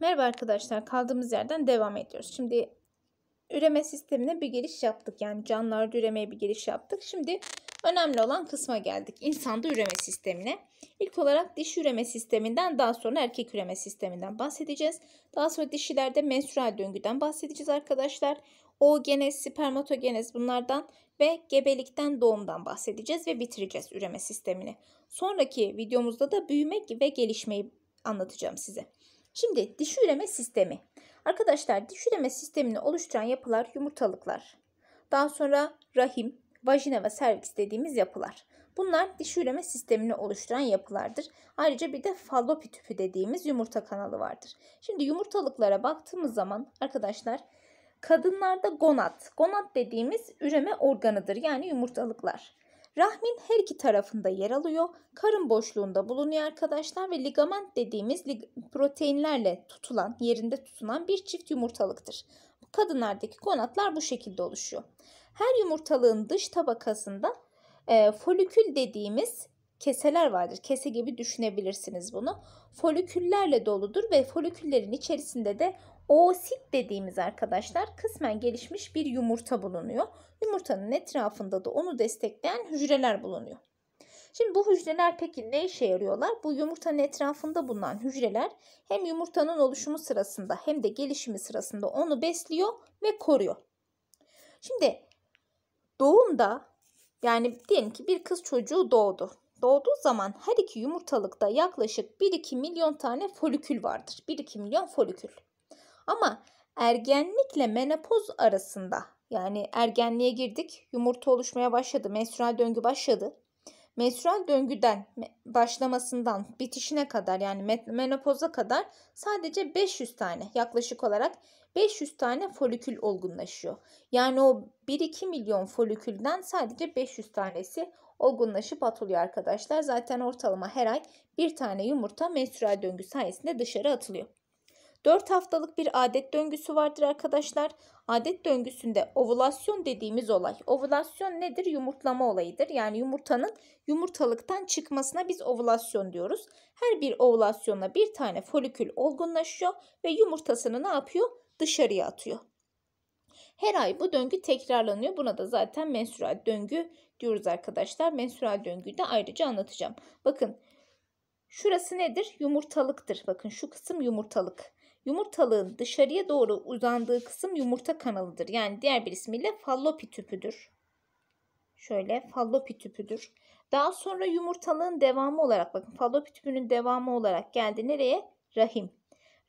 Merhaba arkadaşlar, kaldığımız yerden devam ediyoruz. Şimdi üreme sistemine bir giriş yaptık. Yani canlılarda üremeye bir giriş yaptık. Şimdi önemli olan kısma geldik. İnsanda üreme sistemine. İlk olarak dişi üreme sisteminden daha sonra erkek üreme sisteminden bahsedeceğiz. Daha sonra dişilerde menstrual döngüden bahsedeceğiz arkadaşlar. Oogenez, spermatogenez bunlardan ve gebelikten doğumdan bahsedeceğiz ve bitireceğiz üreme sistemini. Sonraki videomuzda da büyüme ve gelişmeyi anlatacağım size. Şimdi dişi üreme sistemi. Arkadaşlar dişi üreme sistemini oluşturan yapılar yumurtalıklar. Daha sonra rahim, vajina ve serviks dediğimiz yapılar. Bunlar dişi üreme sistemini oluşturan yapılardır. Ayrıca bir de fallopi tüpü dediğimiz yumurta kanalı vardır. Şimdi yumurtalıklara baktığımız zaman arkadaşlar kadınlarda gonat. Gonat dediğimiz üreme organıdır yani yumurtalıklar. Rahmin her iki tarafında yer alıyor. Karın boşluğunda bulunuyor arkadaşlar ve ligament dediğimiz lig proteinlerle tutulan, yerinde tutulan bir çift yumurtalıktır. Kadınlardaki gonatlar bu şekilde oluşuyor. Her yumurtalığın dış tabakasında e, folikül dediğimiz keseler vardır. Kese gibi düşünebilirsiniz bunu. Foliküllerle doludur ve foliküllerin içerisinde de oosit dediğimiz arkadaşlar kısmen gelişmiş bir yumurta bulunuyor. Yumurtanın etrafında da onu destekleyen hücreler bulunuyor. Şimdi bu hücreler peki ne işe yarıyorlar? Bu yumurtanın etrafında bulunan hücreler hem yumurtanın oluşumu sırasında hem de gelişimi sırasında onu besliyor ve koruyor. Şimdi doğumda yani diyelim ki bir kız çocuğu doğdu. Doğduğu zaman her iki yumurtalıkta yaklaşık 1-2 milyon tane folikül vardır. 1-2 milyon folikül. Ama ergenlikle menopoz arasında yani ergenliğe girdik, yumurta oluşmaya başladı, menstrual döngü başladı. Menstrual döngüden başlamasından bitişine kadar yani menopoza kadar sadece 500 tane yaklaşık olarak 500 tane folikül olgunlaşıyor. Yani o 1-2 milyon folikülden sadece 500 tanesi olgunlaşıp atılıyor arkadaşlar. Zaten ortalama her ay bir tane yumurta menstrual döngü sayesinde dışarı atılıyor. 4 haftalık bir adet döngüsü vardır arkadaşlar. Adet döngüsünde ovülasyon dediğimiz olay. Ovülasyon nedir? Yumurtlama olayıdır. Yani yumurtanın yumurtalıktan çıkmasına biz ovülasyon diyoruz. Her bir ovülasyonla bir tane folikül olgunlaşıyor ve yumurtasını ne yapıyor? Dışarıya atıyor. Her ay bu döngü tekrarlanıyor. Buna da zaten menstrual döngü diyoruz arkadaşlar. Menstrual döngüyü de ayrıca anlatacağım. Bakın şurası nedir? Yumurtalıktır. Bakın şu kısım yumurtalık. Yumurtalığın dışarıya doğru uzandığı kısım yumurta kanalıdır. Yani diğer bir ismiyle fallopi tüpüdür. Şöyle fallopi tüpüdür. Daha sonra yumurtalığın devamı olarak bakın fallopi tüpünün devamı olarak geldi. Nereye? Rahim.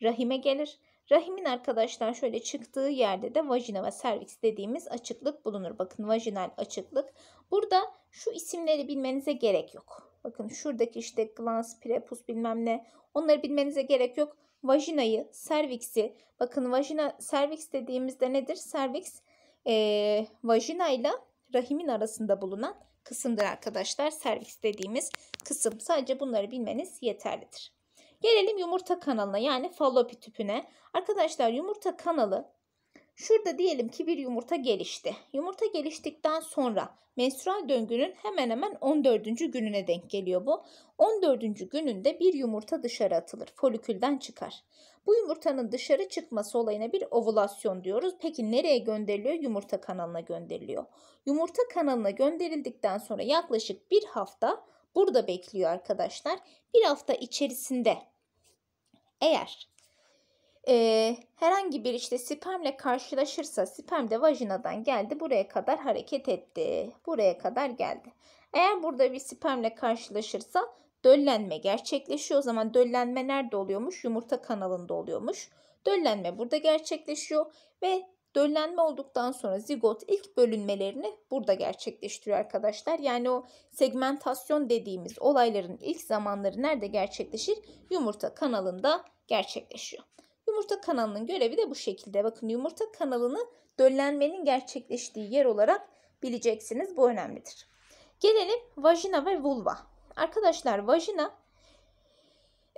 Rahime gelir. Rahimin arkadaşlar şöyle çıktığı yerde de vajina ve serviks dediğimiz açıklık bulunur. Bakın vajinal açıklık. Burada şu isimleri bilmenize gerek yok. Bakın şuradaki işte glans, prepus bilmem ne onları bilmenize gerek yok vajinayı, serviksi, bakın vajina, serviks dediğimizde nedir? Serviks e, vajina ile rahimin arasında bulunan kısımdır arkadaşlar. Serviks dediğimiz kısım. Sadece bunları bilmeniz yeterlidir. Gelelim yumurta kanalına yani fallopi tüpüne. Arkadaşlar yumurta kanalı Şurada diyelim ki bir yumurta gelişti. Yumurta geliştikten sonra menstrual döngünün hemen hemen 14. gününe denk geliyor bu. 14. gününde bir yumurta dışarı atılır. Folikülden çıkar. Bu yumurtanın dışarı çıkması olayına bir ovülasyon diyoruz. Peki nereye gönderiliyor? Yumurta kanalına gönderiliyor. Yumurta kanalına gönderildikten sonra yaklaşık bir hafta burada bekliyor arkadaşlar. Bir hafta içerisinde eğer e, herhangi bir işte spermle karşılaşırsa sperm de vajinadan geldi buraya kadar hareket etti. Buraya kadar geldi. Eğer burada bir spermle karşılaşırsa döllenme gerçekleşiyor. O zaman döllenme nerede oluyormuş? Yumurta kanalında oluyormuş. Döllenme burada gerçekleşiyor ve döllenme olduktan sonra zigot ilk bölünmelerini burada gerçekleştiriyor arkadaşlar. Yani o segmentasyon dediğimiz olayların ilk zamanları nerede gerçekleşir? Yumurta kanalında gerçekleşiyor. Yumurta kanalının görevi de bu şekilde. Bakın yumurta kanalını döllenmenin gerçekleştiği yer olarak bileceksiniz. Bu önemlidir. Gelelim vajina ve vulva. Arkadaşlar vajina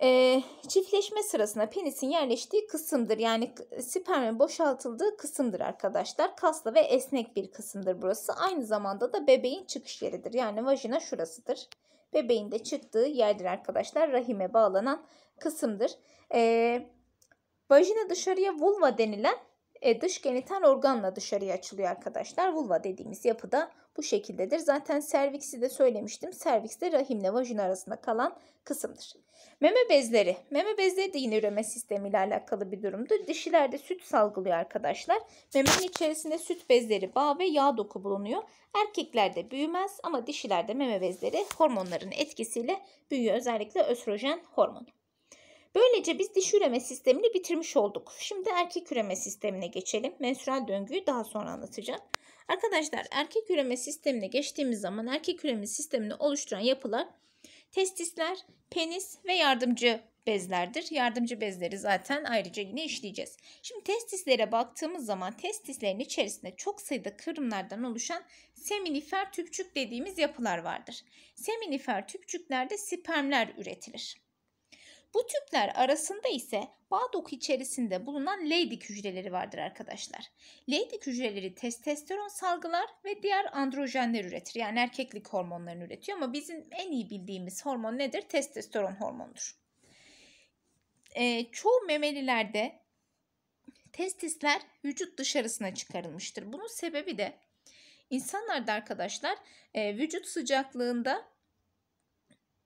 e, çiftleşme sırasında penisin yerleştiği kısımdır. Yani spermin boşaltıldığı kısımdır arkadaşlar. Kaslı ve esnek bir kısımdır burası. Aynı zamanda da bebeğin çıkış yeridir. Yani vajina şurasıdır. Bebeğin de çıktığı yerdir arkadaşlar. Rahime bağlanan kısımdır. Eee Vajina dışarıya vulva denilen e, dış genital organla dışarıya açılıyor arkadaşlar. Vulva dediğimiz yapıda bu şekildedir. Zaten serviksi de söylemiştim. Serviks de rahimle vajina arasında kalan kısımdır. Meme bezleri. Meme bezleri de yine üreme sistemiyle alakalı bir durumdur. Dişilerde süt salgılıyor arkadaşlar. Memenin içerisinde süt bezleri, bağ ve yağ doku bulunuyor. Erkeklerde büyümez ama dişilerde meme bezleri hormonların etkisiyle büyüyor. Özellikle östrojen hormonu. Böylece biz dişi üreme sistemini bitirmiş olduk. Şimdi erkek üreme sistemine geçelim. Menstrual döngüyü daha sonra anlatacağım. Arkadaşlar erkek üreme sistemine geçtiğimiz zaman erkek üreme sistemini oluşturan yapılar testisler, penis ve yardımcı bezlerdir. Yardımcı bezleri zaten ayrıca yine işleyeceğiz. Şimdi testislere baktığımız zaman testislerin içerisinde çok sayıda kırımlardan oluşan seminifer tüpçük dediğimiz yapılar vardır. Seminifer tüpçüklerde spermler üretilir. Bu tüpler arasında ise bağ doku içerisinde bulunan Leydig hücreleri vardır arkadaşlar. Leydig hücreleri testosteron salgılar ve diğer androjenler üretir. Yani erkeklik hormonlarını üretiyor ama bizim en iyi bildiğimiz hormon nedir? Testosteron hormonudur. Ee, çoğu memelilerde testisler vücut dışarısına çıkarılmıştır. Bunun sebebi de insanlarda arkadaşlar e, vücut sıcaklığında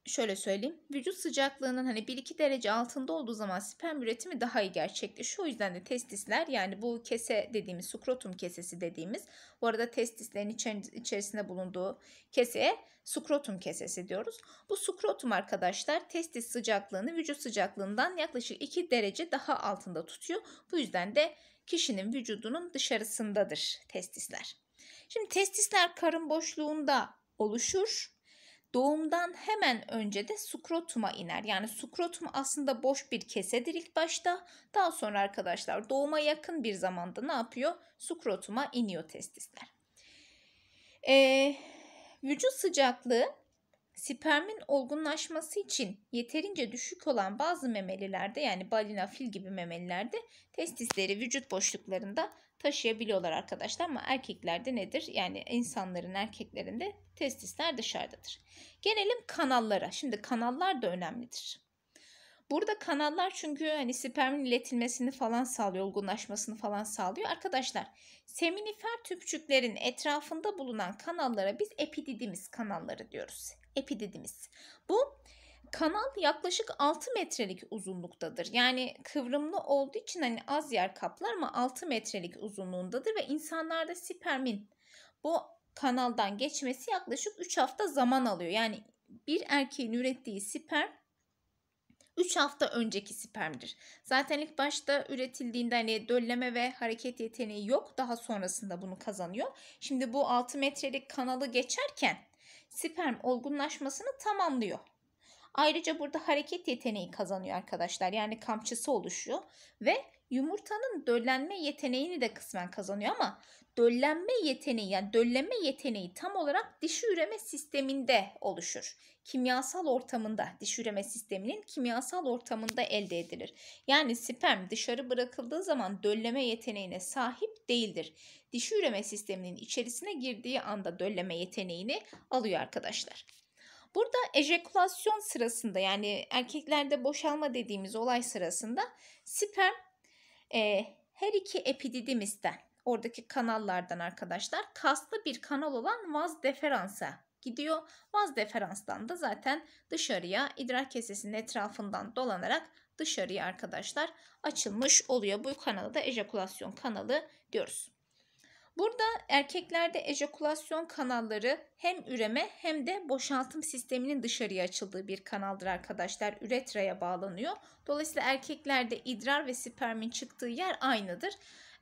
şöyle söyleyeyim. Vücut sıcaklığının hani 1-2 derece altında olduğu zaman sperm üretimi daha iyi gerçekleşiyor. O yüzden de testisler yani bu kese dediğimiz skrotum kesesi dediğimiz bu arada testislerin içerisinde bulunduğu keseye skrotum kesesi diyoruz. Bu skrotum arkadaşlar testis sıcaklığını vücut sıcaklığından yaklaşık 2 derece daha altında tutuyor. Bu yüzden de kişinin vücudunun dışarısındadır testisler. Şimdi testisler karın boşluğunda oluşur doğumdan hemen önce de skrotuma iner. Yani skrotum aslında boş bir kesedir ilk başta. Daha sonra arkadaşlar doğuma yakın bir zamanda ne yapıyor? Skrotuma iniyor testisler. Ee, vücut sıcaklığı spermin olgunlaşması için yeterince düşük olan bazı memelilerde yani balina fil gibi memelilerde testisleri vücut boşluklarında taşıyabiliyorlar arkadaşlar ama erkeklerde nedir? Yani insanların erkeklerinde testisler dışarıdadır. Gelelim kanallara. Şimdi kanallar da önemlidir. Burada kanallar çünkü hani spermin iletilmesini falan sağlıyor, olgunlaşmasını falan sağlıyor. Arkadaşlar seminifer tüpçüklerin etrafında bulunan kanallara biz epididimiz kanalları diyoruz. Epididimiz. Bu kanal yaklaşık 6 metrelik uzunluktadır. Yani kıvrımlı olduğu için hani az yer kaplar ama 6 metrelik uzunluğundadır ve insanlarda spermin bu kanaldan geçmesi yaklaşık 3 hafta zaman alıyor. Yani bir erkeğin ürettiği sperm 3 hafta önceki spermdir. Zaten ilk başta üretildiğinde hani dölleme ve hareket yeteneği yok. Daha sonrasında bunu kazanıyor. Şimdi bu 6 metrelik kanalı geçerken sperm olgunlaşmasını tamamlıyor. Ayrıca burada hareket yeteneği kazanıyor arkadaşlar. Yani kamçısı oluşuyor ve yumurtanın döllenme yeteneğini de kısmen kazanıyor ama döllenme yeteneği yani dölleme yeteneği tam olarak dişi üreme sisteminde oluşur. Kimyasal ortamında dişi üreme sisteminin kimyasal ortamında elde edilir. Yani sperm dışarı bırakıldığı zaman dölleme yeteneğine sahip değildir. Dişi üreme sisteminin içerisine girdiği anda dölleme yeteneğini alıyor arkadaşlar. Burada ejekülasyon sırasında yani erkeklerde boşalma dediğimiz olay sırasında sperm e, her iki epididimisten oradaki kanallardan arkadaşlar kaslı bir kanal olan vaz deferansa gidiyor. Vaz deferanstan da zaten dışarıya idrar kesesinin etrafından dolanarak dışarıya arkadaşlar açılmış oluyor. Bu kanalı da ejekülasyon kanalı diyoruz. Burada erkeklerde ejekülasyon kanalları hem üreme hem de boşaltım sisteminin dışarıya açıldığı bir kanaldır arkadaşlar. Üretraya bağlanıyor. Dolayısıyla erkeklerde idrar ve spermin çıktığı yer aynıdır.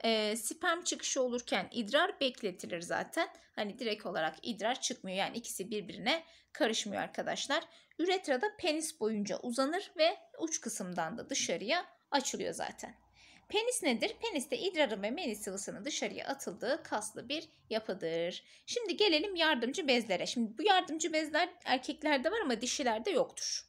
E, sperm çıkışı olurken idrar bekletilir zaten. Hani direkt olarak idrar çıkmıyor. Yani ikisi birbirine karışmıyor arkadaşlar. Üretrada penis boyunca uzanır ve uç kısımdan da dışarıya açılıyor zaten. Penis nedir? Penis de idrarın ve menis sıvısının dışarıya atıldığı kaslı bir yapıdır. Şimdi gelelim yardımcı bezlere. Şimdi bu yardımcı bezler erkeklerde var ama dişilerde yoktur.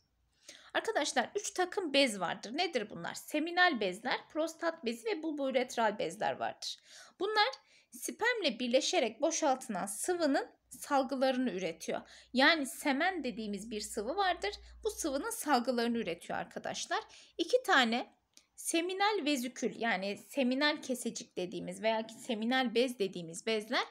Arkadaşlar 3 takım bez vardır. Nedir bunlar? Seminal bezler, prostat bezi ve bulboüretral bezler vardır. Bunlar spermle birleşerek boşaltılan sıvının salgılarını üretiyor. Yani semen dediğimiz bir sıvı vardır. Bu sıvının salgılarını üretiyor arkadaşlar. İki tane Seminal vezikül yani seminal kesecik dediğimiz veya seminal bez dediğimiz bezler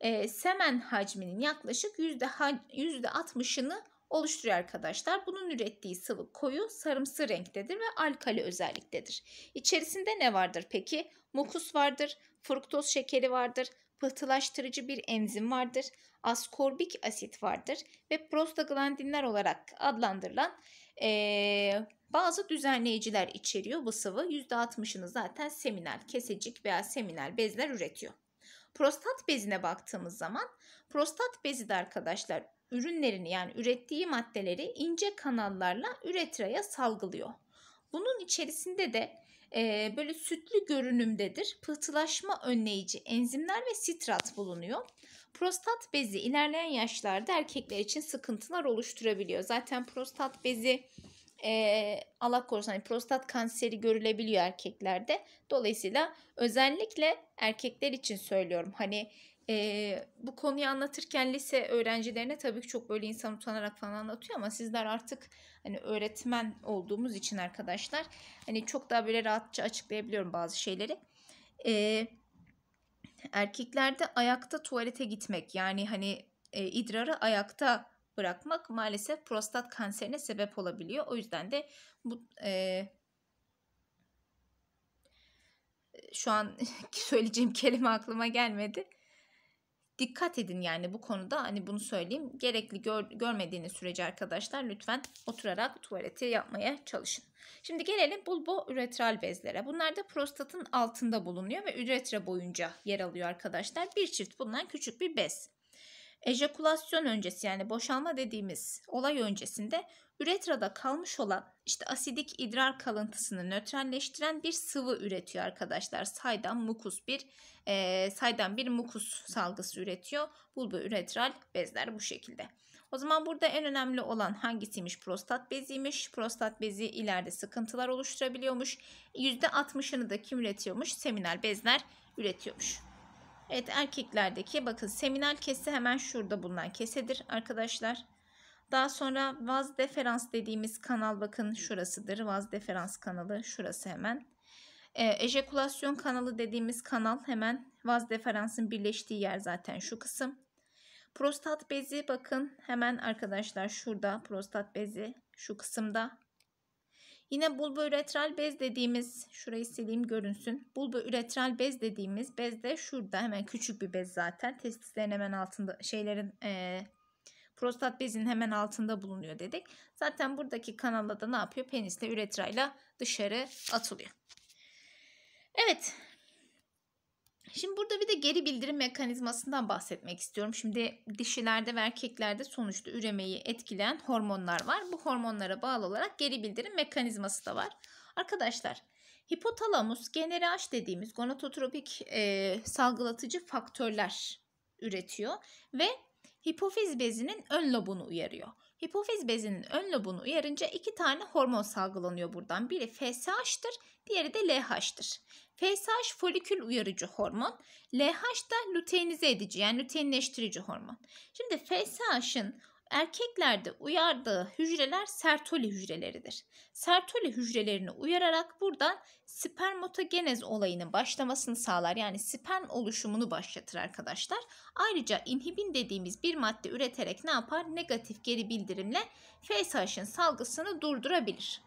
e, semen hacminin yaklaşık %60'ını oluşturuyor arkadaşlar. Bunun ürettiği sıvı koyu sarımsı renktedir ve alkali özelliktedir. İçerisinde ne vardır peki? Mukus vardır, fruktoz şekeri vardır, pıhtılaştırıcı bir enzim vardır, askorbik asit vardır ve prostaglandinler olarak adlandırılan ee, bazı düzenleyiciler içeriyor bu sıvı. %60'ını zaten seminal, kesecik veya seminal bezler üretiyor. Prostat bezine baktığımız zaman prostat bezi de arkadaşlar ürünlerini yani ürettiği maddeleri ince kanallarla üretraya salgılıyor. Bunun içerisinde de e, böyle sütlü görünümdedir. Pıhtılaşma önleyici enzimler ve sitrat bulunuyor. Prostat bezi ilerleyen yaşlarda erkekler için sıkıntılar oluşturabiliyor. Zaten prostat bezi e, Allah korusun hani prostat kanseri görülebiliyor erkeklerde. Dolayısıyla özellikle erkekler için söylüyorum. Hani e, bu konuyu anlatırken lise öğrencilerine tabii ki çok böyle insan utanarak falan anlatıyor ama sizler artık hani öğretmen olduğumuz için arkadaşlar hani çok daha böyle rahatça açıklayabiliyorum bazı şeyleri. E, erkeklerde ayakta tuvalete gitmek yani hani e, idrarı ayakta bırakmak maalesef prostat kanserine sebep olabiliyor. O yüzden de bu e, şu an söyleyeceğim kelime aklıma gelmedi. Dikkat edin yani bu konuda hani bunu söyleyeyim. Gerekli gör, görmediğiniz sürece arkadaşlar lütfen oturarak tuvaleti yapmaya çalışın. Şimdi gelelim bulbo üretral bezlere. Bunlar da prostatın altında bulunuyor ve üretra boyunca yer alıyor arkadaşlar. Bir çift bundan küçük bir bez. Ejakulasyon öncesi yani boşalma dediğimiz olay öncesinde üretrada kalmış olan işte asidik idrar kalıntısını nötralleştiren bir sıvı üretiyor arkadaşlar. Saydam mukus bir e, saydam bir mukus salgısı üretiyor. Bulbu üretral bezler bu şekilde. O zaman burada en önemli olan hangisiymiş? Prostat beziymiş. Prostat bezi ileride sıkıntılar oluşturabiliyormuş. %60'ını da kim üretiyormuş? Seminal bezler üretiyormuş. Evet erkeklerdeki bakın seminal kese hemen şurada bulunan kesedir arkadaşlar. Daha sonra vaz deferans dediğimiz kanal bakın şurasıdır. Vaz deferans kanalı şurası hemen. E, ejekulasyon kanalı dediğimiz kanal hemen vaz deferansın birleştiği yer zaten şu kısım. Prostat bezi bakın hemen arkadaşlar şurada prostat bezi şu kısımda. Yine bulboüretral bez dediğimiz şurayı sileyim görünsün. Bulboüretral bez dediğimiz bez de şurada hemen küçük bir bez zaten. Testislerin hemen altında şeylerin e, prostat bezinin hemen altında bulunuyor dedik. Zaten buradaki kanalda da ne yapıyor? Penisle üretrayla dışarı atılıyor. Evet. Şimdi burada bir de geri bildirim mekanizmasından bahsetmek istiyorum. Şimdi dişilerde ve erkeklerde sonuçta üremeyi etkileyen hormonlar var. Bu hormonlara bağlı olarak geri bildirim mekanizması da var. Arkadaşlar hipotalamus GnRH dediğimiz gonadotropik e, salgılatıcı faktörler üretiyor ve hipofiz bezinin ön lobunu uyarıyor. Hipofiz bezinin ön lobunu uyarınca iki tane hormon salgılanıyor buradan. Biri FSH'tır, diğeri de LH'tır. FSH folikül uyarıcı hormon, LH da luteinize edici yani luteinleştirici hormon. Şimdi FSH'ın erkeklerde uyardığı hücreler sertoli hücreleridir. Sertoli hücrelerini uyararak buradan spermatogenez olayının başlamasını sağlar. Yani sperm oluşumunu başlatır arkadaşlar. Ayrıca inhibin dediğimiz bir madde üreterek ne yapar? Negatif geri bildirimle FSH'ın salgısını durdurabilir.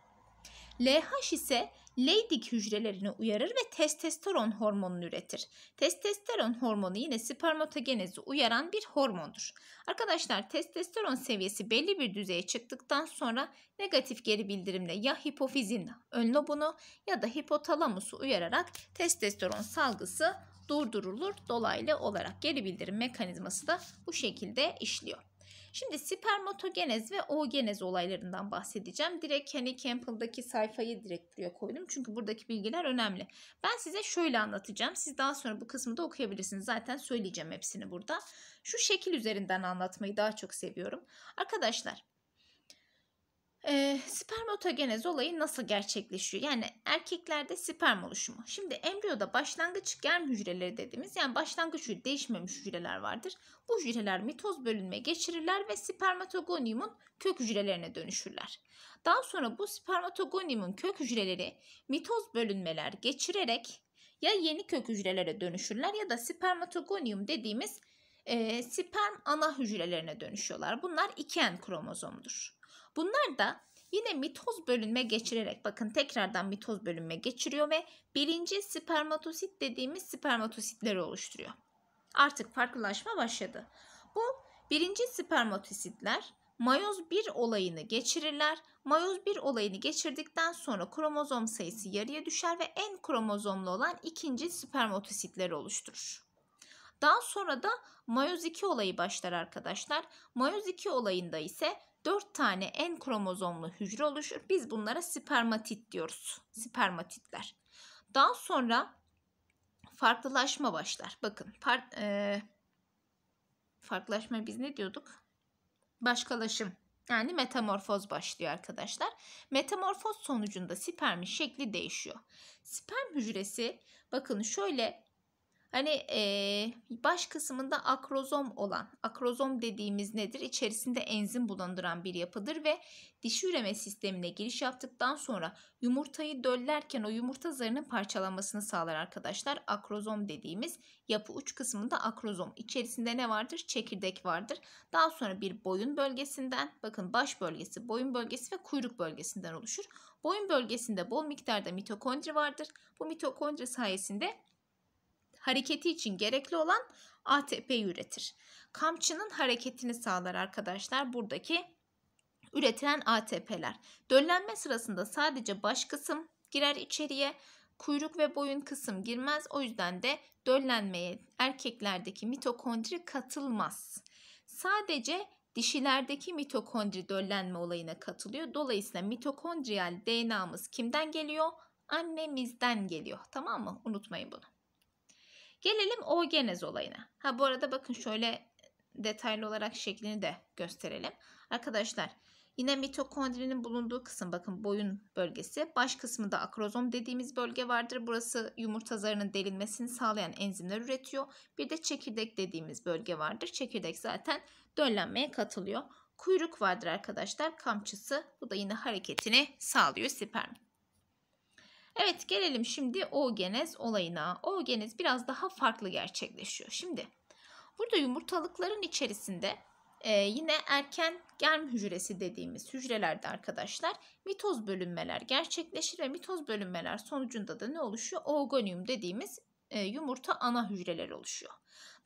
LH ise Leydig hücrelerini uyarır ve testosteron hormonunu üretir. Testosteron hormonu yine spermatogenezi uyaran bir hormondur. Arkadaşlar testosteron seviyesi belli bir düzeye çıktıktan sonra negatif geri bildirimle ya hipofizin ön lobunu ya da hipotalamusu uyararak testosteron salgısı durdurulur. Dolaylı olarak geri bildirim mekanizması da bu şekilde işliyor. Şimdi spermatogenez ve oogenez olaylarından bahsedeceğim. Direkt hani Campbell'daki sayfayı direkt buraya koydum. Çünkü buradaki bilgiler önemli. Ben size şöyle anlatacağım. Siz daha sonra bu kısmı da okuyabilirsiniz. Zaten söyleyeceğim hepsini burada. Şu şekil üzerinden anlatmayı daha çok seviyorum. Arkadaşlar E, spermatogenez olayı nasıl gerçekleşiyor? Yani erkeklerde sperm oluşumu. Şimdi embriyoda başlangıç germ hücreleri dediğimiz yani başlangıç hücre değişmemiş hücreler vardır. Bu hücreler mitoz bölünme geçirirler ve spermatogoniumun kök hücrelerine dönüşürler. Daha sonra bu spermatogoniumun kök hücreleri mitoz bölünmeler geçirerek ya yeni kök hücrelere dönüşürler ya da spermatogonium dediğimiz e, sperm ana hücrelerine dönüşüyorlar. Bunlar iki en kromozomdur. Bunlar da yine mitoz bölünme geçirerek bakın tekrardan mitoz bölünme geçiriyor ve birinci spermatosit dediğimiz spermatositleri oluşturuyor. Artık farklılaşma başladı. Bu birinci spermatositler mayoz 1 olayını geçirirler. Mayoz 1 olayını geçirdikten sonra kromozom sayısı yarıya düşer ve en kromozomlu olan ikinci spermatositleri oluşturur. Daha sonra da mayoz 2 olayı başlar arkadaşlar. Mayoz 2 olayında ise 4 tane en kromozomlu hücre oluşur. Biz bunlara spermatit diyoruz. Spermatitler. Daha sonra farklılaşma başlar. Bakın par, e, farklılaşma biz ne diyorduk? Başkalaşım yani metamorfoz başlıyor arkadaşlar. Metamorfoz sonucunda spermin şekli değişiyor. Sperm hücresi bakın şöyle Hani e, baş kısmında akrozom olan, akrozom dediğimiz nedir? İçerisinde enzim bulunduran bir yapıdır ve dişi üreme sistemine giriş yaptıktan sonra yumurtayı döllerken o yumurta zarının parçalanmasını sağlar arkadaşlar. Akrozom dediğimiz yapı uç kısmında akrozom. İçerisinde ne vardır? Çekirdek vardır. Daha sonra bir boyun bölgesinden, bakın baş bölgesi, boyun bölgesi ve kuyruk bölgesinden oluşur. Boyun bölgesinde bol miktarda mitokondri vardır. Bu mitokondri sayesinde hareketi için gerekli olan ATP üretir. Kamçının hareketini sağlar arkadaşlar buradaki üretilen ATP'ler. Döllenme sırasında sadece baş kısım girer içeriye. Kuyruk ve boyun kısım girmez. O yüzden de döllenmeye erkeklerdeki mitokondri katılmaz. Sadece dişilerdeki mitokondri döllenme olayına katılıyor. Dolayısıyla mitokondriyal DNA'mız kimden geliyor? Annemizden geliyor. Tamam mı? Unutmayın bunu. Gelelim oogenez olayına. Ha bu arada bakın şöyle detaylı olarak şeklini de gösterelim. Arkadaşlar yine mitokondrinin bulunduğu kısım bakın boyun bölgesi. Baş kısmında akrozom dediğimiz bölge vardır. Burası yumurta zarının delinmesini sağlayan enzimler üretiyor. Bir de çekirdek dediğimiz bölge vardır. Çekirdek zaten döllenmeye katılıyor. Kuyruk vardır arkadaşlar kamçısı. Bu da yine hareketini sağlıyor sperm. Evet gelelim şimdi oogenez olayına. Oogenez biraz daha farklı gerçekleşiyor. Şimdi burada yumurtalıkların içerisinde e, yine erken germ hücresi dediğimiz hücrelerde arkadaşlar mitoz bölünmeler gerçekleşir ve mitoz bölünmeler sonucunda da ne oluşuyor? Oogonium dediğimiz e, yumurta ana hücreleri oluşuyor.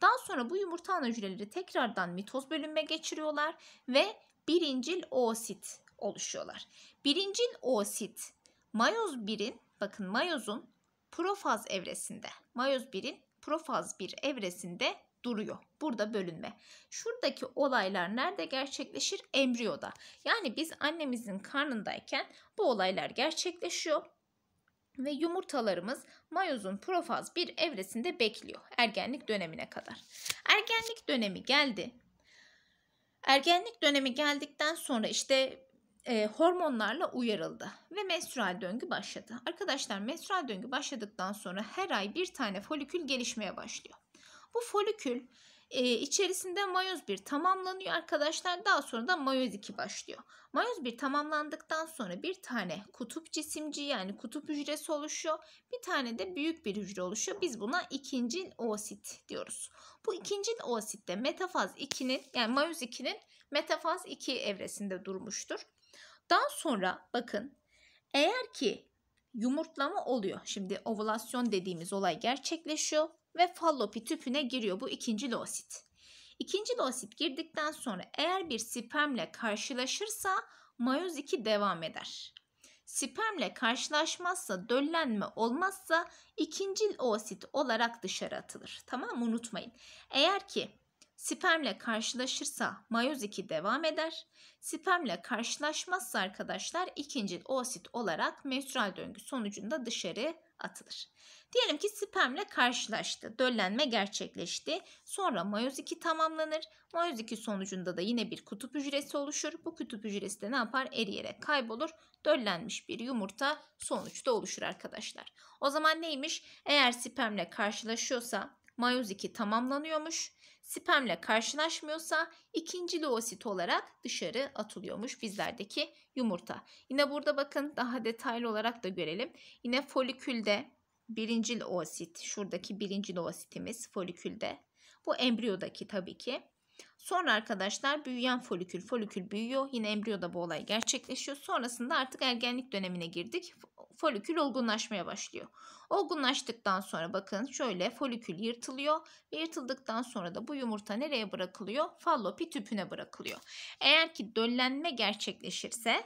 Daha sonra bu yumurta ana hücreleri tekrardan mitoz bölünme geçiriyorlar ve birincil oosit oluşuyorlar. Birincil oosit mayoz 1'in Bakın mayozun profaz evresinde, mayoz 1'in profaz bir evresinde duruyor. Burada bölünme. Şuradaki olaylar nerede gerçekleşir? Embriyoda. Yani biz annemizin karnındayken bu olaylar gerçekleşiyor ve yumurtalarımız mayozun profaz bir evresinde bekliyor ergenlik dönemine kadar. Ergenlik dönemi geldi. Ergenlik dönemi geldikten sonra işte e, hormonlarla uyarıldı ve menstrual döngü başladı. Arkadaşlar menstrual döngü başladıktan sonra her ay bir tane folikül gelişmeye başlıyor. Bu folikül e, içerisinde mayoz 1 tamamlanıyor arkadaşlar. Daha sonra da mayoz 2 başlıyor. Mayoz 1 tamamlandıktan sonra bir tane kutup cisimci yani kutup hücresi oluşuyor. Bir tane de büyük bir hücre oluşuyor. Biz buna ikincil oosit diyoruz. Bu ikincil oositte metafaz 2'nin yani mayoz 2'nin metafaz 2 evresinde durmuştur. Daha sonra bakın eğer ki yumurtlama oluyor. Şimdi ovülasyon dediğimiz olay gerçekleşiyor ve fallopi tüpüne giriyor bu ikinci loosit. İkinci loosit girdikten sonra eğer bir spermle karşılaşırsa mayoz 2 devam eder. Spermle karşılaşmazsa, döllenme olmazsa ikinci oosit olarak dışarı atılır. Tamam mı? Unutmayın. Eğer ki Spermle karşılaşırsa mayoz 2 devam eder. Spermle karşılaşmazsa arkadaşlar ikinci oosit olarak menstrual döngü sonucunda dışarı atılır. Diyelim ki spermle karşılaştı. Döllenme gerçekleşti. Sonra mayoz 2 tamamlanır. Mayoz 2 sonucunda da yine bir kutup hücresi oluşur. Bu kutup hücresi de ne yapar? Eriyerek kaybolur. Döllenmiş bir yumurta sonuçta oluşur arkadaşlar. O zaman neymiş? Eğer spermle karşılaşıyorsa mayoz 2 tamamlanıyormuş. Spermle karşılaşmıyorsa ikinci loosit olarak dışarı atılıyormuş bizlerdeki yumurta. Yine burada bakın daha detaylı olarak da görelim. Yine folikülde birinci oosit, şuradaki birinci oositimiz folikülde. Bu embriyodaki tabii ki. Sonra arkadaşlar büyüyen folikül, folikül büyüyor. Yine embriyoda bu olay gerçekleşiyor. Sonrasında artık ergenlik dönemine girdik. Folikül olgunlaşmaya başlıyor. Olgunlaştıktan sonra bakın şöyle folikül yırtılıyor. Yırtıldıktan sonra da bu yumurta nereye bırakılıyor? Fallopi tüpüne bırakılıyor. Eğer ki döllenme gerçekleşirse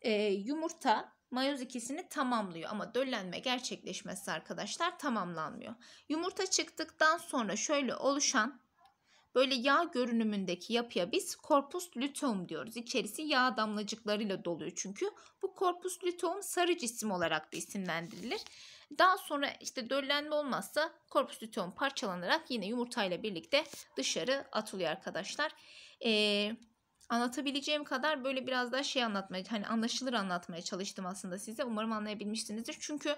e, yumurta mayoz ikisini tamamlıyor ama döllenme gerçekleşmesi arkadaşlar tamamlanmıyor. Yumurta çıktıktan sonra şöyle oluşan böyle yağ görünümündeki yapıya biz korpus luteum diyoruz. İçerisi yağ damlacıklarıyla doluyor çünkü. Bu korpus luteum sarı cisim olarak da isimlendirilir. Daha sonra işte döllenme olmazsa korpus luteum parçalanarak yine yumurtayla birlikte dışarı atılıyor arkadaşlar. Eee anlatabileceğim kadar böyle biraz daha şey anlatmaya hani anlaşılır anlatmaya çalıştım aslında size. Umarım anlayabilmişsinizdir. Çünkü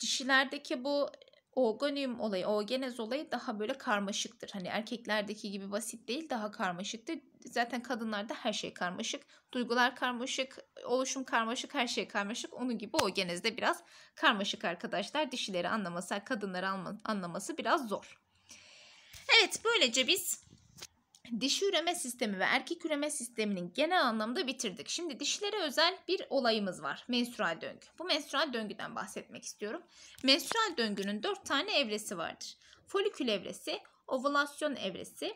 dişilerdeki bu Oogonium olayı, oogenez olayı daha böyle karmaşıktır. Hani erkeklerdeki gibi basit değil, daha karmaşıktır. Zaten kadınlarda her şey karmaşık. Duygular karmaşık, oluşum karmaşık, her şey karmaşık. Onun gibi oogenez de biraz karmaşık arkadaşlar. Dişileri anlaması, kadınları anlaması biraz zor. Evet, böylece biz dişi üreme sistemi ve erkek üreme sisteminin genel anlamda bitirdik. Şimdi dişilere özel bir olayımız var. Menstrual döngü. Bu menstrual döngüden bahsetmek istiyorum. Menstrual döngünün dört tane evresi vardır. Folikül evresi, ovülasyon evresi,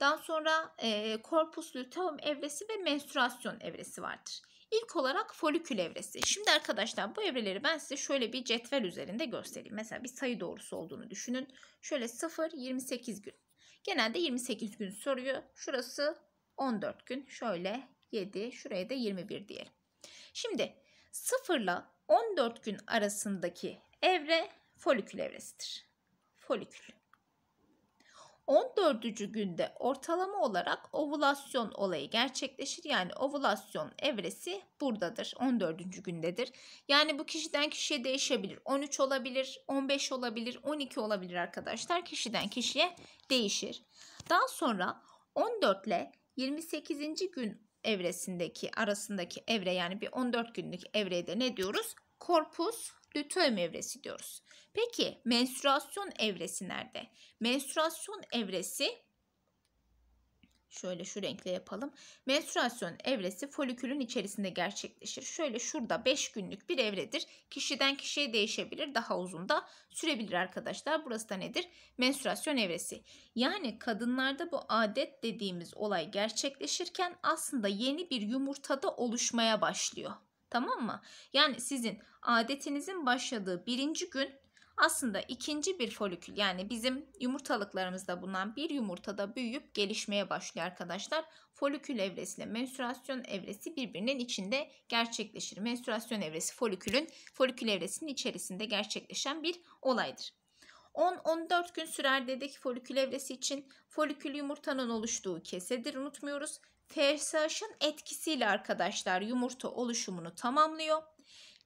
daha sonra e, korpus luteum evresi ve menstruasyon evresi vardır. İlk olarak folikül evresi. Şimdi arkadaşlar bu evreleri ben size şöyle bir cetvel üzerinde göstereyim. Mesela bir sayı doğrusu olduğunu düşünün. Şöyle 0-28 gün. Genelde 28 gün soruyor. Şurası 14 gün. Şöyle 7, şuraya da 21 diyelim. Şimdi 0 ile 14 gün arasındaki evre folikül evresidir. Folikül. 14. günde ortalama olarak ovülasyon olayı gerçekleşir. Yani ovülasyon evresi buradadır. 14. gündedir. Yani bu kişiden kişiye değişebilir. 13 olabilir, 15 olabilir, 12 olabilir arkadaşlar. Kişiden kişiye değişir. Daha sonra 14 ile 28. gün evresindeki arasındaki evre yani bir 14 günlük evrede ne diyoruz? Korpus luteum evresi diyoruz. Peki menstruasyon evresi nerede? Menstruasyon evresi Şöyle şu renkle yapalım. Menstruasyon evresi folikülün içerisinde gerçekleşir. Şöyle şurada 5 günlük bir evredir. Kişiden kişiye değişebilir. Daha uzun da sürebilir arkadaşlar. Burası da nedir? Menstruasyon evresi. Yani kadınlarda bu adet dediğimiz olay gerçekleşirken aslında yeni bir yumurtada oluşmaya başlıyor. Tamam mı? Yani sizin adetinizin başladığı birinci gün aslında ikinci bir folikül yani bizim yumurtalıklarımızda bulunan bir yumurtada büyüyüp gelişmeye başlıyor arkadaşlar. Folikül evresiyle menstruasyon evresi birbirinin içinde gerçekleşir. Menstruasyon evresi folikülün folikül evresinin içerisinde gerçekleşen bir olaydır. 10-14 gün sürer dedik folikül evresi için. Folikül yumurtanın oluştuğu kesedir unutmuyoruz. FSH'ın etkisiyle arkadaşlar yumurta oluşumunu tamamlıyor.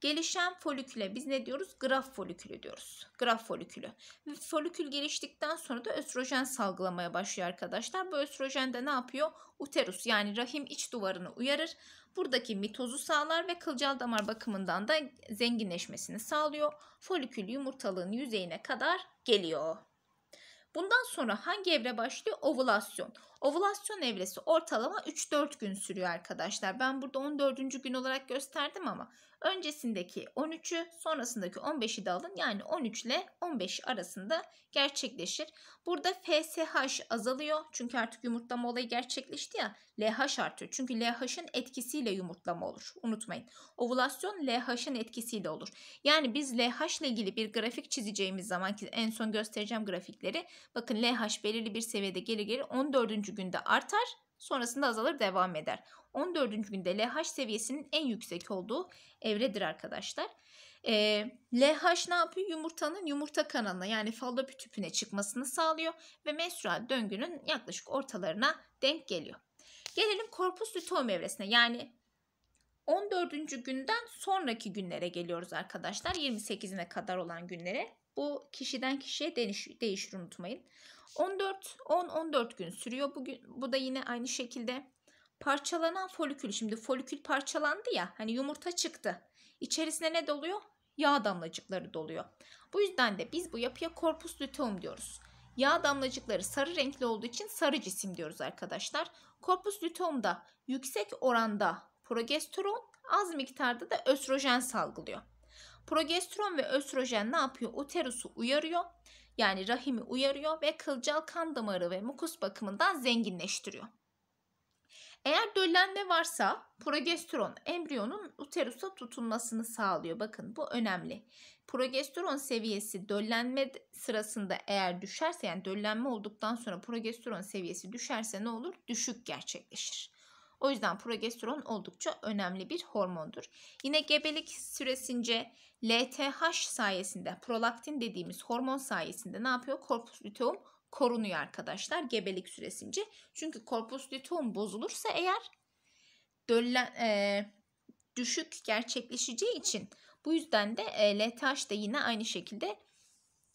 Gelişen foliküle biz ne diyoruz? Graf folikülü diyoruz. Graf folikülü. Folikül geliştikten sonra da östrojen salgılamaya başlıyor arkadaşlar. Bu östrojen de ne yapıyor? Uterus yani rahim iç duvarını uyarır. Buradaki mitozu sağlar ve kılcal damar bakımından da zenginleşmesini sağlıyor. Folikül yumurtalığın yüzeyine kadar geliyor. Bundan sonra hangi evre başlıyor? Ovülasyon. Ovülasyon evresi ortalama 3-4 gün sürüyor arkadaşlar. Ben burada 14. gün olarak gösterdim ama öncesindeki 13'ü sonrasındaki 15'i de alın. Yani 13 ile 15 arasında gerçekleşir. Burada FSH azalıyor. Çünkü artık yumurtlama olayı gerçekleşti ya. LH artıyor. Çünkü LH'ın etkisiyle yumurtlama olur. Unutmayın. Ovülasyon LH'ın etkisiyle olur. Yani biz LH ile ilgili bir grafik çizeceğimiz zaman ki en son göstereceğim grafikleri. Bakın LH belirli bir seviyede geri geri 14. günde artar. Sonrasında azalır devam eder. 14. günde LH seviyesinin en yüksek olduğu evredir arkadaşlar. E, LH ne yapıyor? Yumurtanın yumurta kanalına yani fallopi tüpüne çıkmasını sağlıyor ve menstrual döngünün yaklaşık ortalarına denk geliyor. Gelelim korpus luteum evresine yani 14. günden sonraki günlere geliyoruz arkadaşlar. 28'ine kadar olan günlere. Bu kişiden kişiye değişir unutmayın. 14 10 14 gün sürüyor bugün. Bu da yine aynı şekilde parçalanan folikül. Şimdi folikül parçalandı ya. Hani yumurta çıktı. İçerisine ne doluyor? Yağ damlacıkları doluyor. Bu yüzden de biz bu yapıya korpus luteum diyoruz. Yağ damlacıkları sarı renkli olduğu için sarı cisim diyoruz arkadaşlar. Korpus luteumda yüksek oranda progesteron, az miktarda da östrojen salgılıyor. Progesteron ve östrojen ne yapıyor? Uterusu uyarıyor. Yani rahimi uyarıyor ve kılcal kan damarı ve mukus bakımından zenginleştiriyor. Eğer döllenme varsa progesteron embriyonun uterusa tutunmasını sağlıyor. Bakın bu önemli. Progesteron seviyesi döllenme sırasında eğer düşerse yani döllenme olduktan sonra progesteron seviyesi düşerse ne olur? Düşük gerçekleşir. O yüzden progesteron oldukça önemli bir hormondur. Yine gebelik süresince LTH sayesinde prolaktin dediğimiz hormon sayesinde ne yapıyor? Korpus luteum korunuyor arkadaşlar gebelik süresince. Çünkü korpus luteum bozulursa eğer döllen, e, düşük gerçekleşeceği için bu yüzden de e, LTH da yine aynı şekilde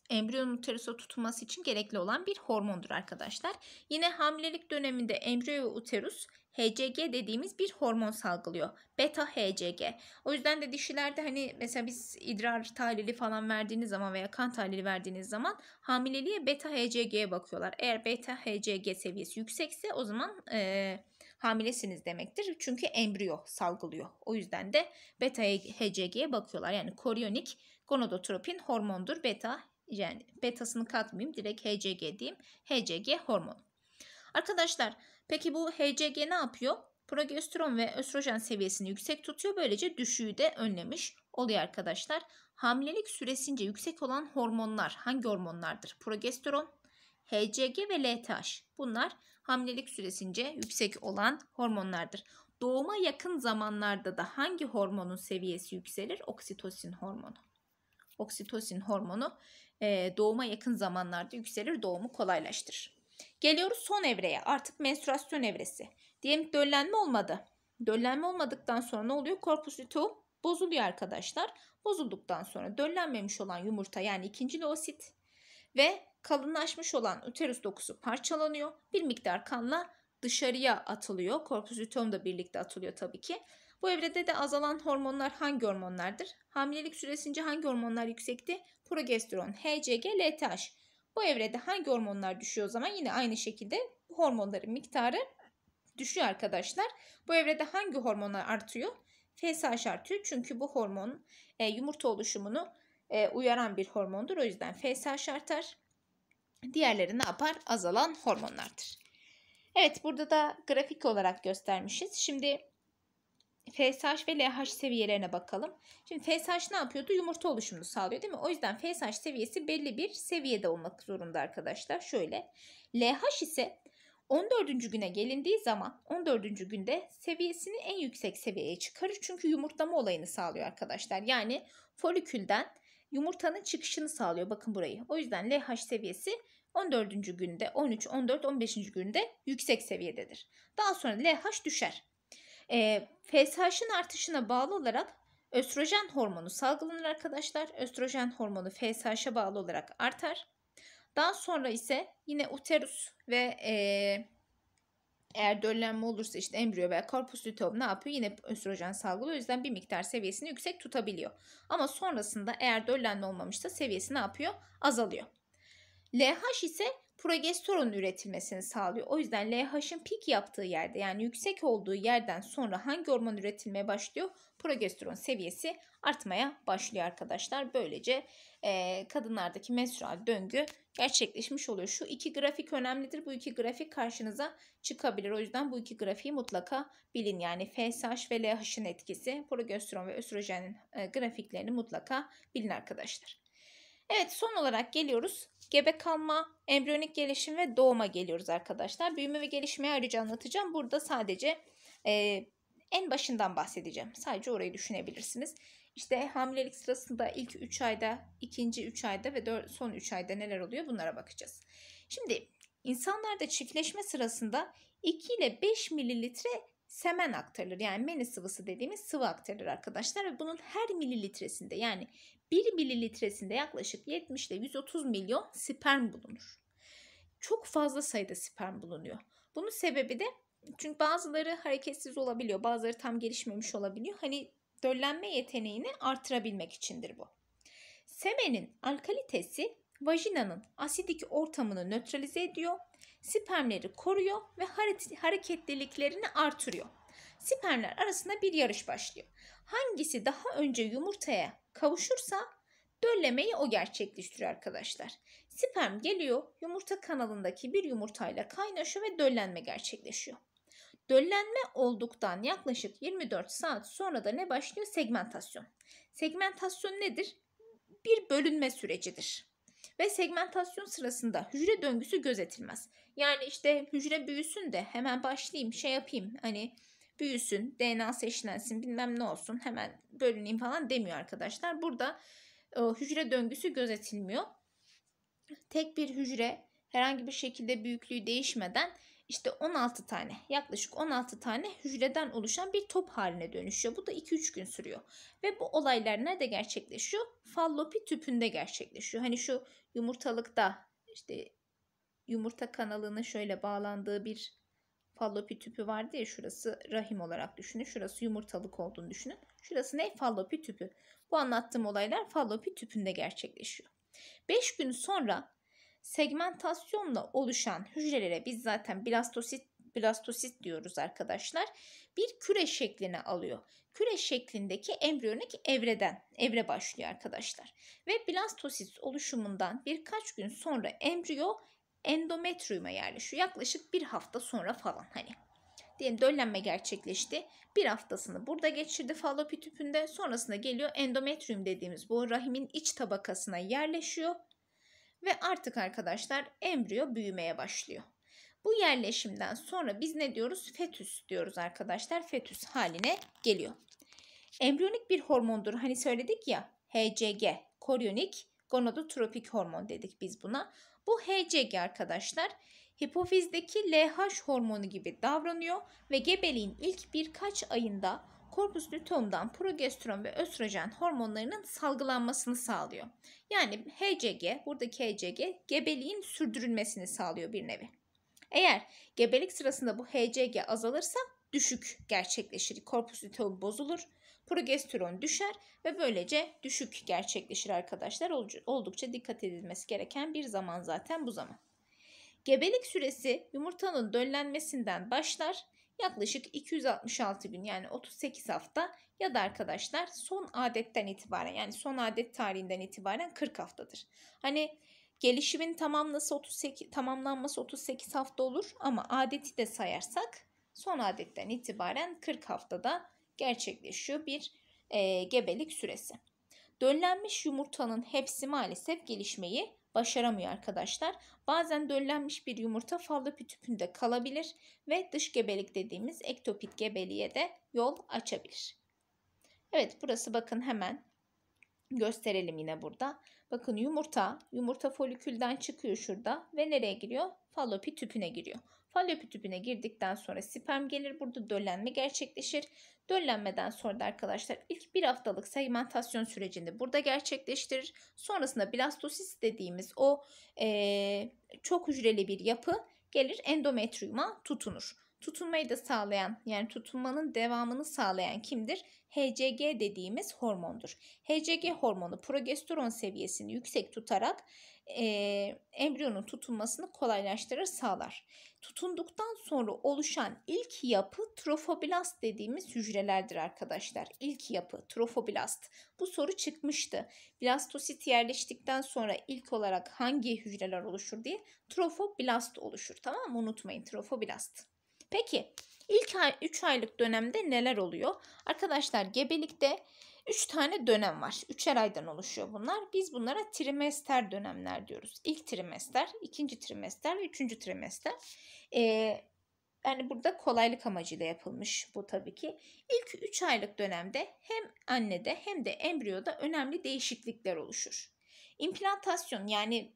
embriyonun uterusa tutulması için gerekli olan bir hormondur arkadaşlar. Yine hamilelik döneminde embriyo ve uterus HCG dediğimiz bir hormon salgılıyor. Beta HCG. O yüzden de dişilerde hani mesela biz idrar tahlili falan verdiğiniz zaman veya kan tahlili verdiğiniz zaman hamileliğe beta HCG'ye bakıyorlar. Eğer beta HCG seviyesi yüksekse o zaman e, hamilesiniz demektir. Çünkü embriyo salgılıyor. O yüzden de beta HCG'ye bakıyorlar. Yani korionik gonadotropin hormondur. Beta yani betasını katmayayım direkt HCG diyeyim. HCG hormon. Arkadaşlar peki bu HCG ne yapıyor? Progesteron ve östrojen seviyesini yüksek tutuyor. Böylece düşüğü de önlemiş oluyor arkadaşlar. Hamilelik süresince yüksek olan hormonlar hangi hormonlardır? Progesteron, HCG ve LTH. Bunlar hamilelik süresince yüksek olan hormonlardır. Doğuma yakın zamanlarda da hangi hormonun seviyesi yükselir? Oksitosin hormonu. Oksitosin hormonu doğuma yakın zamanlarda yükselir, doğumu kolaylaştırır. Geliyoruz son evreye. Artık menstruasyon evresi. Diyelim döllenme olmadı. Döllenme olmadıktan sonra ne oluyor? Korpus luteum bozuluyor arkadaşlar. Bozulduktan sonra döllenmemiş olan yumurta yani ikinci loosit ve kalınlaşmış olan uterus dokusu parçalanıyor. Bir miktar kanla dışarıya atılıyor. Korpus luteum da birlikte atılıyor tabii ki. Bu evrede de azalan hormonlar hangi hormonlardır? Hamilelik süresince hangi hormonlar yüksekti? Progesteron, HCG, LTH. Bu evrede hangi hormonlar düşüyor o zaman? Yine aynı şekilde hormonların miktarı düşüyor arkadaşlar. Bu evrede hangi hormonlar artıyor? FSH artıyor. Çünkü bu hormon e, yumurta oluşumunu e, uyaran bir hormondur. O yüzden FSH artar. Diğerleri ne yapar? Azalan hormonlardır. Evet burada da grafik olarak göstermişiz. Şimdi FSH ve LH seviyelerine bakalım. Şimdi FSH ne yapıyordu? Yumurta oluşumunu sağlıyor değil mi? O yüzden FSH seviyesi belli bir seviyede olmak zorunda arkadaşlar. Şöyle. LH ise 14. güne gelindiği zaman 14. günde seviyesini en yüksek seviyeye çıkarır. Çünkü yumurtlama olayını sağlıyor arkadaşlar. Yani folikülden yumurtanın çıkışını sağlıyor. Bakın burayı. O yüzden LH seviyesi 14. günde 13, 14, 15. günde yüksek seviyededir. Daha sonra LH düşer. E, FSH'ın artışına bağlı olarak östrojen hormonu salgılanır arkadaşlar. Östrojen hormonu FSH'a bağlı olarak artar. Daha sonra ise yine uterus ve e, eğer döllenme olursa işte embriyo veya korpus luteum ne yapıyor? Yine östrojen salgılıyor. O yüzden bir miktar seviyesini yüksek tutabiliyor. Ama sonrasında eğer döllenme olmamışsa seviyesi ne yapıyor? Azalıyor. LH ise progesteron üretilmesini sağlıyor. O yüzden LH'ın pik yaptığı yerde yani yüksek olduğu yerden sonra hangi hormon üretilmeye başlıyor? Progesteron seviyesi artmaya başlıyor arkadaşlar. Böylece e, kadınlardaki menstrual döngü gerçekleşmiş oluyor. Şu iki grafik önemlidir. Bu iki grafik karşınıza çıkabilir. O yüzden bu iki grafiği mutlaka bilin. Yani FSH ve LH'ın etkisi, progesteron ve östrojenin e, grafiklerini mutlaka bilin arkadaşlar. Evet son olarak geliyoruz. Gebe kalma, embriyonik gelişim ve doğuma geliyoruz arkadaşlar. Büyüme ve gelişmeyi ayrıca anlatacağım. Burada sadece e, en başından bahsedeceğim. Sadece orayı düşünebilirsiniz. İşte hamilelik sırasında ilk 3 ayda, ikinci 3 ayda ve son 3 ayda neler oluyor bunlara bakacağız. Şimdi insanlarda çiftleşme sırasında 2 ile 5 mililitre semen aktarılır. Yani meni sıvısı dediğimiz sıvı aktarılır arkadaşlar. Ve bunun her mililitresinde yani 1 mililitresinde yaklaşık 70 ile 130 milyon sperm bulunur. Çok fazla sayıda sperm bulunuyor. Bunun sebebi de çünkü bazıları hareketsiz olabiliyor, bazıları tam gelişmemiş olabiliyor. Hani döllenme yeteneğini artırabilmek içindir bu. Semenin alkalitesi vajinanın asidik ortamını nötralize ediyor, spermleri koruyor ve hareketliliklerini artırıyor. Spermler arasında bir yarış başlıyor. Hangisi daha önce yumurtaya kavuşursa döllemeyi o gerçekleştiriyor arkadaşlar. Sperm geliyor yumurta kanalındaki bir yumurtayla kaynaşıyor ve döllenme gerçekleşiyor. Döllenme olduktan yaklaşık 24 saat sonra da ne başlıyor? Segmentasyon. Segmentasyon nedir? Bir bölünme sürecidir. Ve segmentasyon sırasında hücre döngüsü gözetilmez. Yani işte hücre büyüsün de hemen başlayayım şey yapayım hani büyüsün DNA eşlensin bilmem ne olsun hemen bölüneyim falan demiyor arkadaşlar. Burada e, hücre döngüsü gözetilmiyor. Tek bir hücre herhangi bir şekilde büyüklüğü değişmeden işte 16 tane yaklaşık 16 tane hücreden oluşan bir top haline dönüşüyor. Bu da 2-3 gün sürüyor. Ve bu olaylar nerede gerçekleşiyor? Fallopi tüpünde gerçekleşiyor. Hani şu yumurtalıkta işte yumurta kanalının şöyle bağlandığı bir fallopi tüpü vardı ya şurası rahim olarak düşünün. Şurası yumurtalık olduğunu düşünün. Şurası ne? Fallopi tüpü. Bu anlattığım olaylar fallopi tüpünde gerçekleşiyor. 5 gün sonra segmentasyonla oluşan hücrelere biz zaten blastosit blastosit diyoruz arkadaşlar. Bir küre şeklini alıyor. Küre şeklindeki embriyonik evreden evre başlıyor arkadaşlar. Ve blastosit oluşumundan birkaç gün sonra embriyo endometriuma yerleşiyor. Yaklaşık bir hafta sonra falan hani. Diyelim döllenme gerçekleşti. Bir haftasını burada geçirdi fallopi tüpünde. Sonrasında geliyor endometrium dediğimiz bu rahimin iç tabakasına yerleşiyor ve artık arkadaşlar embriyo büyümeye başlıyor. Bu yerleşimden sonra biz ne diyoruz? Fetüs diyoruz arkadaşlar. Fetüs haline geliyor. Embriyonik bir hormondur. Hani söyledik ya HCG, koryonik gonadotropik hormon dedik biz buna. Bu HCG arkadaşlar hipofizdeki LH hormonu gibi davranıyor ve gebeliğin ilk birkaç ayında korpus luteum'dan progesteron ve östrojen hormonlarının salgılanmasını sağlıyor. Yani HCG, buradaki HCG gebeliğin sürdürülmesini sağlıyor bir nevi. Eğer gebelik sırasında bu HCG azalırsa düşük gerçekleşir. Korpus luteum bozulur, progesteron düşer ve böylece düşük gerçekleşir arkadaşlar. Oldukça dikkat edilmesi gereken bir zaman zaten bu zaman. Gebelik süresi yumurtanın döllenmesinden başlar yaklaşık 266 gün yani 38 hafta ya da arkadaşlar son adetten itibaren yani son adet tarihinden itibaren 40 haftadır. Hani gelişimin tamamlaması 38 tamamlanması 38 hafta olur ama adeti de sayarsak son adetten itibaren 40 haftada gerçekleşiyor bir e, gebelik süresi. Döllenmiş yumurtanın hepsi maalesef gelişmeyi başaramıyor arkadaşlar. Bazen döllenmiş bir yumurta fallopi tüpünde kalabilir ve dış gebelik dediğimiz ektopit gebeliğe de yol açabilir. Evet burası bakın hemen gösterelim yine burada. Bakın yumurta, yumurta folikülden çıkıyor şurada ve nereye giriyor? Fallopi tüpüne giriyor. Fallopi tüpüne girdikten sonra sperm gelir. Burada döllenme gerçekleşir. Döllenmeden sonra da arkadaşlar ilk bir haftalık segmentasyon sürecini burada gerçekleştirir. Sonrasında blastosis dediğimiz o e, çok hücreli bir yapı gelir endometriuma tutunur. Tutunmayı da sağlayan yani tutunmanın devamını sağlayan kimdir? HCG dediğimiz hormondur. HCG hormonu progesteron seviyesini yüksek tutarak e, embriyonun tutunmasını kolaylaştırır sağlar. Tutunduktan sonra oluşan ilk yapı trofoblast dediğimiz hücrelerdir arkadaşlar. İlk yapı trofoblast. Bu soru çıkmıştı. Blastosit yerleştikten sonra ilk olarak hangi hücreler oluşur diye trofoblast oluşur. Tamam mı? Unutmayın trofoblast. Peki ilk ay, 3 aylık dönemde neler oluyor? Arkadaşlar gebelikte 3 tane dönem var. 3'er aydan oluşuyor bunlar. Biz bunlara trimester dönemler diyoruz. İlk trimester, ikinci trimester üçüncü trimester. Ee, yani burada kolaylık amacıyla yapılmış bu tabii ki. İlk 3 aylık dönemde hem annede hem de embriyoda önemli değişiklikler oluşur. İmplantasyon yani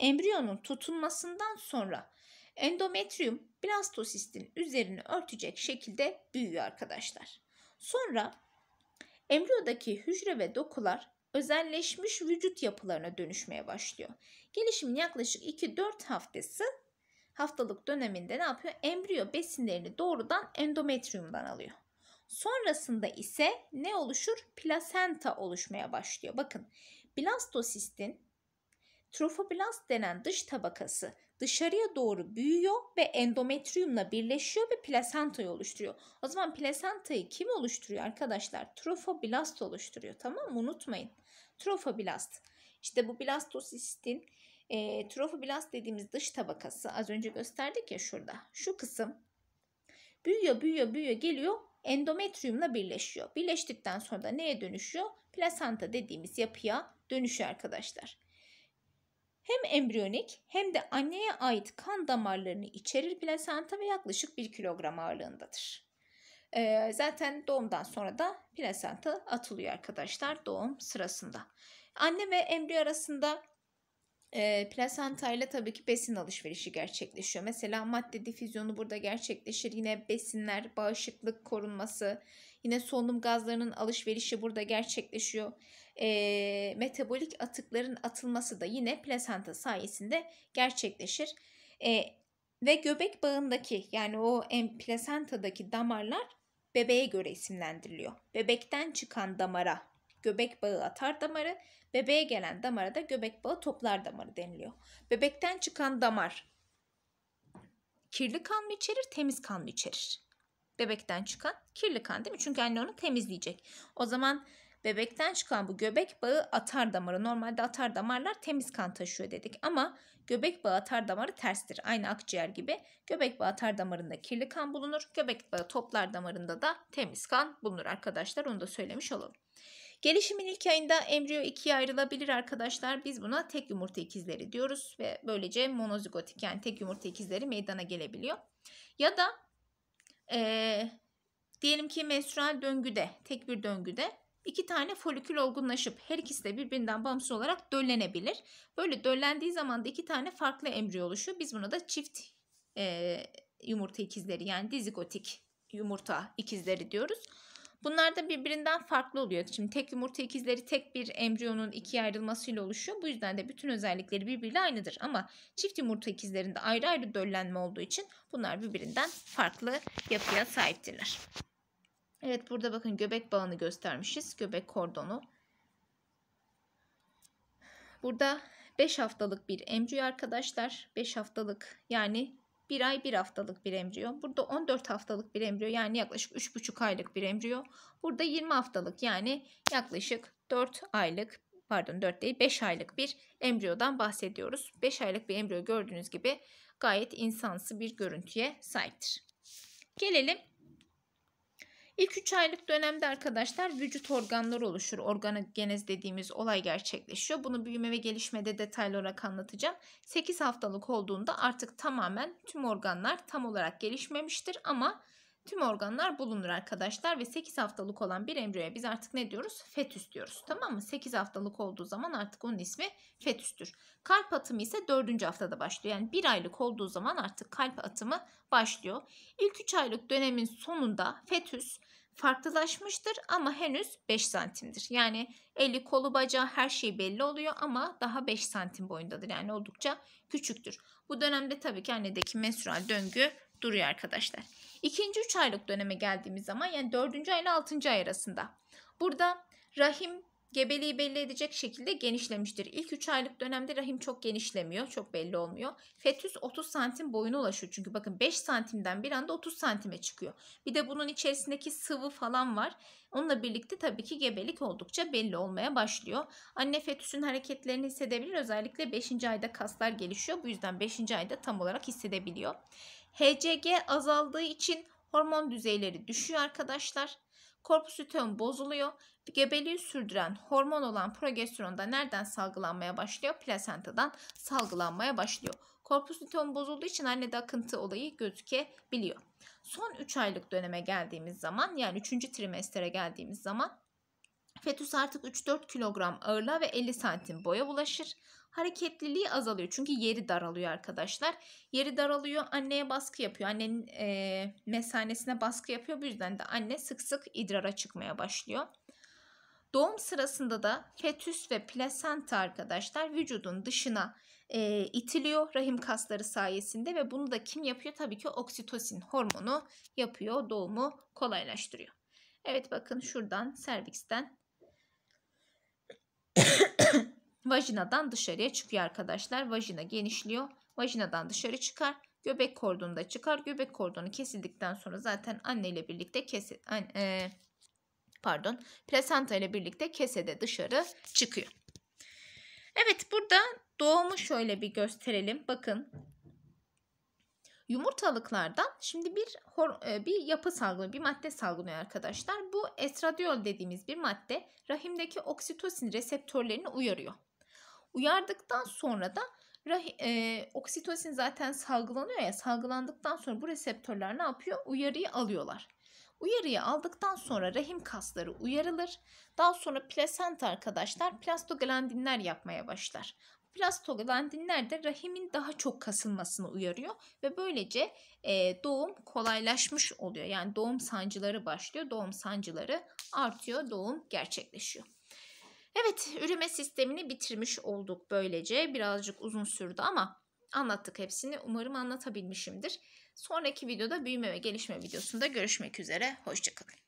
embriyonun tutunmasından sonra endometrium blastosistin üzerini örtecek şekilde büyüyor arkadaşlar. Sonra embriyodaki hücre ve dokular özelleşmiş vücut yapılarına dönüşmeye başlıyor. Gelişimin yaklaşık 2-4 haftası haftalık döneminde ne yapıyor? Embriyo besinlerini doğrudan endometriumdan alıyor. Sonrasında ise ne oluşur? Plasenta oluşmaya başlıyor. Bakın blastosistin trofoblast denen dış tabakası dışarıya doğru büyüyor ve endometriumla birleşiyor ve plasentayı oluşturuyor. O zaman plasentayı kim oluşturuyor arkadaşlar? Trofoblast oluşturuyor. Tamam mı? Unutmayın. Trofoblast. İşte bu blastosistin e, trofoblast dediğimiz dış tabakası az önce gösterdik ya şurada. Şu kısım büyüyor, büyüyor, büyüyor, geliyor endometriumla birleşiyor. Birleştikten sonra da neye dönüşüyor? Plasenta dediğimiz yapıya dönüşüyor arkadaşlar. Hem embriyonik hem de anneye ait kan damarlarını içerir plasenta ve yaklaşık 1 kilogram ağırlığındadır. Ee, zaten doğumdan sonra da plasenta atılıyor arkadaşlar doğum sırasında. Anne ve embriyo arasında e, plasenta ile tabii ki besin alışverişi gerçekleşiyor. Mesela madde difüzyonu burada gerçekleşir. Yine besinler, bağışıklık korunması, yine solunum gazlarının alışverişi burada gerçekleşiyor. E, metabolik atıkların atılması da yine plasenta sayesinde gerçekleşir. E, ve göbek bağındaki yani o en plasentadaki damarlar bebeğe göre isimlendiriliyor. Bebekten çıkan damara göbek bağı atar damarı, bebeğe gelen damara da göbek bağı toplar damarı deniliyor. Bebekten çıkan damar kirli kan mı içerir, temiz kan mı içerir? Bebekten çıkan kirli kan değil mi? Çünkü anne onu temizleyecek. O zaman bebekten çıkan bu göbek bağı atar damarı. Normalde atar damarlar temiz kan taşıyor dedik ama göbek bağı atar damarı terstir. Aynı akciğer gibi göbek bağı atar damarında kirli kan bulunur. Göbek bağı toplar damarında da temiz kan bulunur arkadaşlar. Onu da söylemiş olalım. Gelişimin ilk ayında embriyo ikiye ayrılabilir arkadaşlar. Biz buna tek yumurta ikizleri diyoruz ve böylece monozigotik yani tek yumurta ikizleri meydana gelebiliyor. Ya da ee, diyelim ki menstrual döngüde, tek bir döngüde iki tane folikül olgunlaşıp her ikisi de birbirinden bağımsız olarak döllenebilir. Böyle döllendiği zaman da iki tane farklı embriyo oluşuyor. Biz buna da çift e, yumurta ikizleri yani dizigotik yumurta ikizleri diyoruz. Bunlar da birbirinden farklı oluyor. Şimdi tek yumurta ikizleri tek bir embriyonun ikiye ayrılmasıyla oluşuyor. Bu yüzden de bütün özellikleri birbiriyle aynıdır. Ama çift yumurta ikizlerinde ayrı ayrı döllenme olduğu için bunlar birbirinden farklı yapıya sahiptirler. Evet burada bakın göbek bağını göstermişiz. Göbek kordonu. Burada 5 haftalık bir embriyo arkadaşlar. 5 haftalık yani 1 ay 1 haftalık bir embriyo. Burada 14 haftalık bir embriyo yani yaklaşık 3,5 aylık bir embriyo. Burada 20 haftalık yani yaklaşık 4 aylık pardon 4 değil 5 aylık bir embriyodan bahsediyoruz. 5 aylık bir embriyo gördüğünüz gibi gayet insansı bir görüntüye sahiptir. Gelelim İlk 3 aylık dönemde arkadaşlar vücut organları oluşur. Organogenez dediğimiz olay gerçekleşiyor. Bunu büyüme ve gelişmede detaylı olarak anlatacağım. 8 haftalık olduğunda artık tamamen tüm organlar tam olarak gelişmemiştir ama tüm organlar bulunur arkadaşlar ve 8 haftalık olan bir embriyoya biz artık ne diyoruz? Fetüs diyoruz. Tamam mı? 8 haftalık olduğu zaman artık onun ismi fetüstür. Kalp atımı ise 4. haftada başlıyor. Yani 1 aylık olduğu zaman artık kalp atımı başlıyor. İlk 3 aylık dönemin sonunda fetüs farklılaşmıştır ama henüz 5 santimdir. Yani eli kolu bacağı her şey belli oluyor ama daha 5 santim boyundadır. Yani oldukça küçüktür. Bu dönemde tabii ki annedeki menstrual döngü duruyor arkadaşlar. İkinci 3 aylık döneme geldiğimiz zaman yani 4. ay ile 6. ay arasında. Burada rahim gebeliği belli edecek şekilde genişlemiştir. İlk 3 aylık dönemde rahim çok genişlemiyor. Çok belli olmuyor. Fetüs 30 santim boyuna ulaşıyor. Çünkü bakın 5 santimden bir anda 30 santime çıkıyor. Bir de bunun içerisindeki sıvı falan var. Onunla birlikte tabii ki gebelik oldukça belli olmaya başlıyor. Anne fetüsün hareketlerini hissedebilir. Özellikle 5. ayda kaslar gelişiyor. Bu yüzden 5. ayda tam olarak hissedebiliyor. HCG azaldığı için hormon düzeyleri düşüyor arkadaşlar. Korpus luteum bozuluyor. Gebeliği sürdüren hormon olan progesteron da nereden salgılanmaya başlıyor? Plasentadan salgılanmaya başlıyor. Korpus luteum bozulduğu için annede akıntı olayı gözükebiliyor. Son 3 aylık döneme geldiğimiz zaman yani 3. trimestere geldiğimiz zaman fetüs artık 3-4 kilogram ağırlığa ve 50 santim boya ulaşır. Hareketliliği azalıyor çünkü yeri daralıyor arkadaşlar. Yeri daralıyor anneye baskı yapıyor. Annenin e, mesanesine baskı yapıyor. Bu yüzden de anne sık sık idrara çıkmaya başlıyor. Doğum sırasında da fetüs ve plasenta arkadaşlar vücudun dışına e, itiliyor rahim kasları sayesinde ve bunu da kim yapıyor? Tabii ki oksitosin hormonu yapıyor. Doğumu kolaylaştırıyor. Evet bakın şuradan servisten vajinadan dışarıya çıkıyor arkadaşlar. Vajina genişliyor. Vajinadan dışarı çıkar. Göbek kordonu da çıkar. Göbek kordonu kesildikten sonra zaten anne ile birlikte kesi, e, pardon plasenta ile birlikte kesede dışarı çıkıyor. Evet burada doğumu şöyle bir gösterelim. Bakın Yumurtalıklardan şimdi bir e, bir yapı salgılıyor, bir madde salgılıyor arkadaşlar. Bu estradiol dediğimiz bir madde rahimdeki oksitosin reseptörlerini uyarıyor. Uyardıktan sonra da e, oksitosin zaten salgılanıyor ya salgılandıktan sonra bu reseptörler ne yapıyor? Uyarıyı alıyorlar. Uyarıyı aldıktan sonra rahim kasları uyarılır. Daha sonra plasenta arkadaşlar plastoglandinler yapmaya başlar. Plastoglandinler de rahimin daha çok kasılmasını uyarıyor ve böylece e, doğum kolaylaşmış oluyor. Yani doğum sancıları başlıyor, doğum sancıları artıyor, doğum gerçekleşiyor. Evet, üreme sistemini bitirmiş olduk böylece. Birazcık uzun sürdü ama anlattık hepsini. Umarım anlatabilmişimdir. Sonraki videoda büyüme ve gelişme videosunda görüşmek üzere. Hoşçakalın.